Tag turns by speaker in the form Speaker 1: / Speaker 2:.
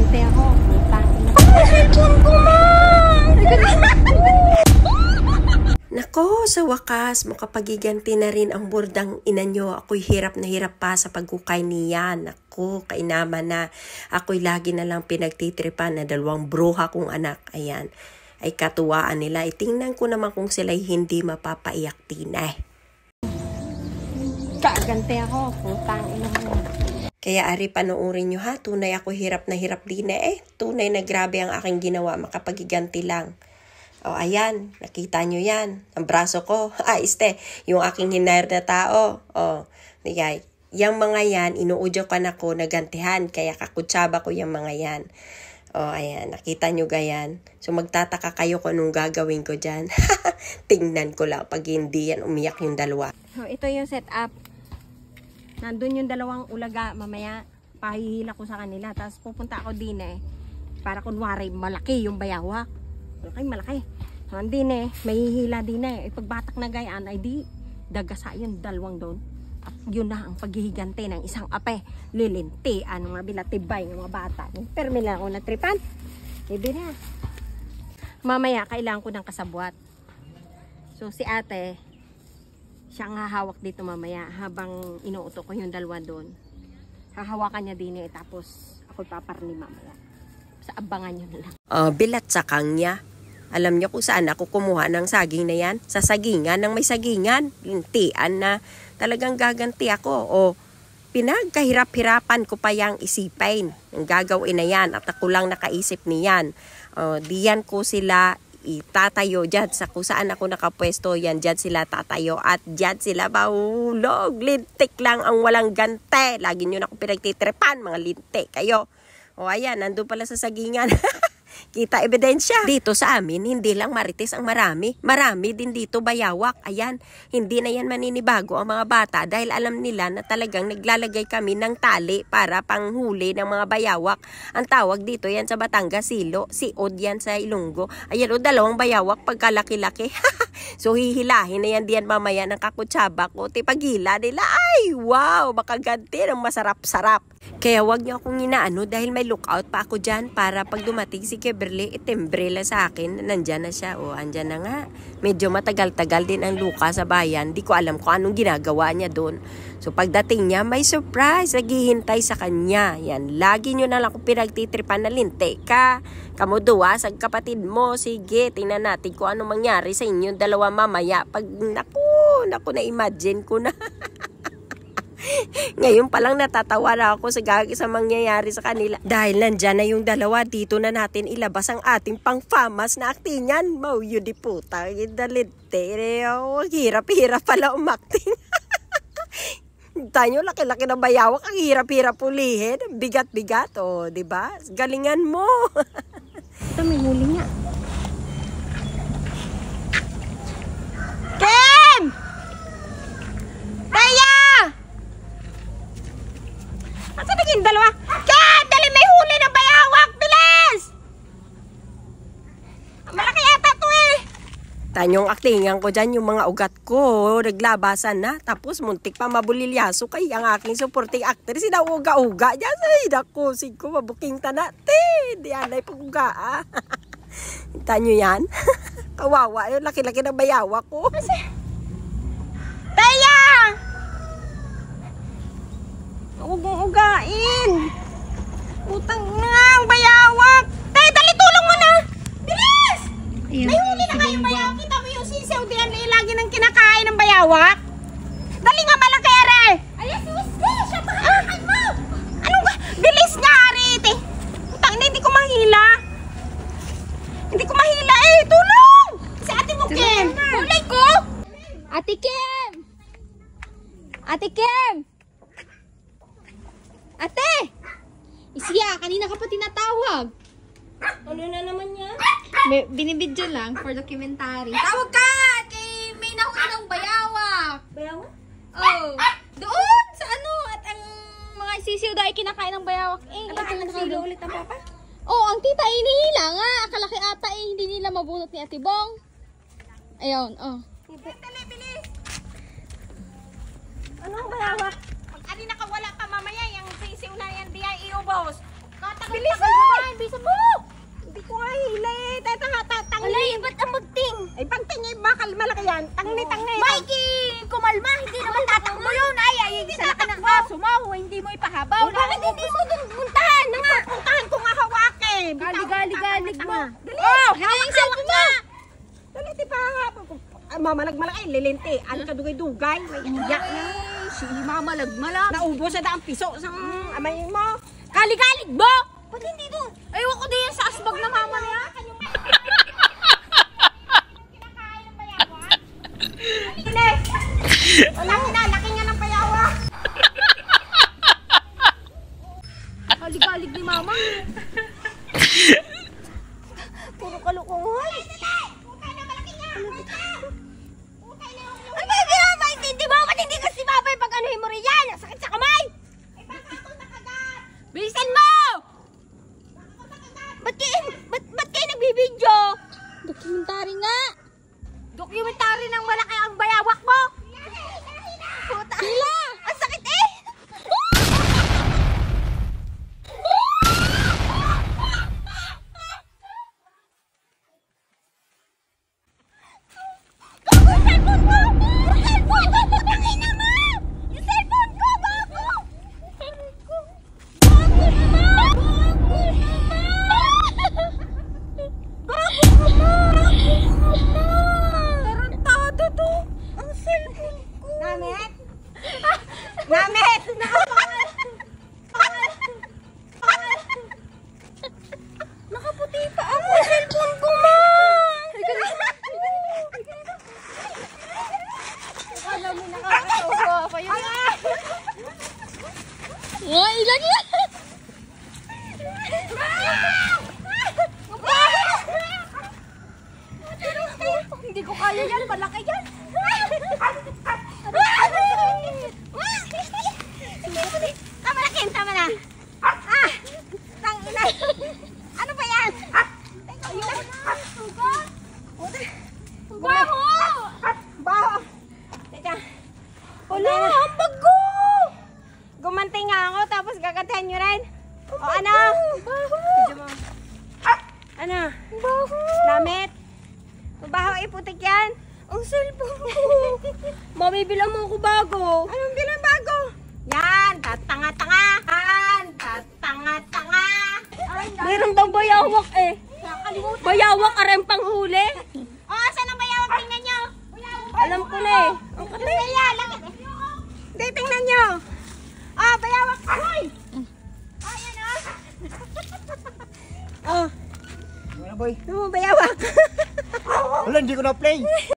Speaker 1: Gagante ako. Ina.
Speaker 2: Nako, sa wakas, makapagiganti na rin ang burdang ina nyo. Ako'y hirap na hirap pa sa pagkukay niya. Nako, kainama na. Ako'y lagi na lang pinagtitripan na dalawang bruha kong anak. Ayan, ay katuwaan nila. Itingnan ko naman kung sila'y hindi mapapaiyak tinay.
Speaker 1: Gagante ako. Putang ina mo.
Speaker 2: Kaya ari panoorin nyo ha, tunay ako hirap na hirap din eh. Tunay na grabe ang aking ginawa, makapagiganti lang. O ayan, nakita nyo yan. Ang braso ko. Ah, este, yung aking hinire na tao. O, digay. Yang mga yan, inuudyo ka na ko nagantihan. Kaya kakutsaba ko yung mga yan. O, ayan, nakita nyo gayan. So, magtataka kayo kung anong gagawin ko dyan. Tingnan ko lang pag hindi yan umiyak yung dalawa.
Speaker 1: So, ito yung setup. Nandun yung dalawang ulaga. Mamaya, pahihila ko sa kanila. Tapos pupunta ako din eh. Para kunwari, malaki yung bayawak. Malaki, malaki. Andin eh. May din eh. Ipagbatak na gayaan ay di dagasa yung dalawang doon. At yun na ang paghihigante ng isang ape. Lilintian, mga bilatibay ng mga bata. Pero may lang ako na tripan. Ibi na. Mamaya, kailangan ko ng kasabwat. So, si ate, siya ang hahawak dito mamaya habang inuuto ko yung dalawa doon. Hahawakan niya din eh, tapos ako paparni mamaya. Sa abangan nyo na lang.
Speaker 2: Ah, bilat sa kanya. Alam niyo kung saan ako kumuha ng saging na yan? Sa sagingan ng may sagingan. Lintian na talagang gaganti ako. O pinagkahirap-hirapan ko pa yang isipin. Ang gagawin na yan at ako lang nakaisip niyan. O, diyan ko sila itatayo dyan sa kung saan ako nakapwesto. Yan dyan sila tatayo at dyan sila mahulog. Lintik lang ang walang gante. Lagi nyo na ako pinagtitrepan mga lintik. Kayo. O ayan nandun pala sa sagingan Kita ebidensya. Dito sa amin, hindi lang marites ang marami. Marami din dito bayawak. Ayan, hindi na yan maninibago ang mga bata dahil alam nila na talagang naglalagay kami ng tali para panghuli ng mga bayawak. Ang tawag dito yan sa Batangas, silo. Si Od yan sa Ilonggo. Ayan o, dalawang bayawak pagkalaki-laki. so hihilahin na yan diyan mamaya ng kakutsaba ko. Tipagila nila, ay wow, makaganti ng masarap-sarap. Kaya wag niyo akong inaano dahil may lookout pa ako dyan para pag dumating si Kimberly, itimbre lang sa akin. Nandyan na siya. O, andyan na nga. Medyo matagal-tagal din ang luka sa bayan. Di ko alam kung anong ginagawa niya doon. So pagdating niya, may surprise. Naghihintay sa kanya. Yan, lagi niyo na lang kung pinagtitripan na linte ka. Kamu duwa, sa kapatid mo. Sige, tingnan natin kung anong mangyari sa inyong dalawa mamaya. Pag, naku, naku, na-imagine ko na. Ngayon pa lang natatawa na ako sa gagi sa mangyayari sa kanila. Dahil nandyan na yung dalawa, dito na natin ilabas ang ating pang-famas na aktingan. Mau yun di puta, gindalite. Oh, hirap-hirap pala umakting. Tayo, laki-laki na bayawak. Ang hirap-hirap ulihin. Bigat-bigat. O, oh, ba? Galingan mo.
Speaker 1: Ito, may huli nga. Kim! Taya! Asa naging dalawa? Kim! Dali may huli na bayawak! Bilis! Malaki yata to eh!
Speaker 2: Tanyong aktingan ko dyan yung mga ugat ko. Naglabasan na. Tapos muntik pa mabulilyaso kay ang aking supporting actress. Sina uga-uga dyan. Ay, dako. Sige ko, mabuking tanate. Di anay pag-uga ah. Tanyo yan. Kawawa. Yung laki-laki ng bayawa ko.
Speaker 1: Taya! Huwag mong ugain! Utang ang bayawak! Bayawak. Dali nga malaki, are! Alas, Wisdi! Siya pakakan mo! Ano ba? Bilis nga, are! Te. Utang na, hindi ko mahila. Hindi ko mahila eh! Tulong! Si ate mo, Kim! Tulay ko! Ate Kim! Ate Kim! Ate! Isya, kanina ka pa tinatawag.
Speaker 2: Ano na naman yan?
Speaker 3: Binibidyo lang for documentary. Tawag ka! Bayawak.
Speaker 2: Bayawa?
Speaker 3: Oh. Doon! Sa ano? At ang mga sisiw ay kinakain ng bayawak. Eh, ito
Speaker 2: ang silo ulit ang papa?
Speaker 3: Oh, ang tita ay inihila nga. Akalaki ata eh, hindi nila mabunot ni Ate Bong. Ayun, oh.
Speaker 1: Dali, bilis! Anong bayawak? Pag ali nakawala pa mamaya, yung sisiw na yan di ay iubos. Bilis
Speaker 3: mo!
Speaker 1: Hindi ko nga hila eh. Tata nga, tatang. Bakal malaki yan. Tangni, tangni.
Speaker 3: Mikey, kumalma, hindi naman tatakbo yun. Ay, ay, isa na ka ng aso mo, hindi mo ipahabaw.
Speaker 1: Oh, bakit hindi mo dun puntahan na nga? Puntahan ko nga hawakin.
Speaker 3: Gali, gali, galig mo.
Speaker 1: Dali.
Speaker 3: Oh, hawak sa mo!
Speaker 1: Dali, ti pa. Ay, mamalag malaki, lilinti. Ano ka dugay-dugay? May iyak na.
Speaker 3: Si mamalag malak.
Speaker 1: Naubos na daang piso sa amay mo.
Speaker 3: Gali-galig mo! Ba't hindi doon? Aywan ko din yan sa asbag na mama.
Speaker 1: Wala na, laki nga ng payawa.
Speaker 3: Gali-galig ni mama. Puro kalukuhan. Ay, baby, ah, maintindihan mo. Ba't hindi ka si Babay pag anuhin mo rin yan? Sakit sa kamay. Bilisan mo! Ba't kayo, ba't, ba't kayo nagbibidyo? Dokumentary nga. Dokumentary ng malaki ang bayawak mo. Puta. Hila! Ang sakit eh! Gago yung cellphone ko! Yung cellphone ko! Putang ina mo! Yung cellphone ko! Gago! Gago naman! Gago naman! Gago naman! Tarantado to! Ang cellphone ko!
Speaker 1: Namit? Namit!
Speaker 3: Nakaputi pa ako! Cellphone ko, ma! Akala mo nakakatawa pa yun. Nga, ilan yan? Hindi ko kaya yan, malaki yan.
Speaker 1: Tama na, Kim, tama na. Ah! Tang ina. Ano ba yan?
Speaker 3: Baho!
Speaker 1: Baho. Teka.
Speaker 3: Wala, ang bago!
Speaker 1: Gumanti nga ako, tapos gagatahan nyo rin. O ano?
Speaker 3: Baho!
Speaker 1: Medyo mo. Ano?
Speaker 3: Baho!
Speaker 1: Namit? Mabaho iputik yan.
Speaker 3: Ang cellphone ko! Mamibilang mo ako bago!
Speaker 1: Anong bilang bago? Yan, tatanga-tanga. Yan, tatanga-tanga.
Speaker 3: Meron daw bayawak eh! Bayawak rin panghuli!
Speaker 1: O, saan ang bayawag? Tingnan nyo.
Speaker 3: Alam ko na eh!
Speaker 1: Ang lakit. Hindi, tingnan nyo. Ah, bayawak. Hoy! Ah, yan ah. Oh.
Speaker 4: Wala boy.
Speaker 1: Ano mo bayawak?
Speaker 4: Wala, hindi ko na play.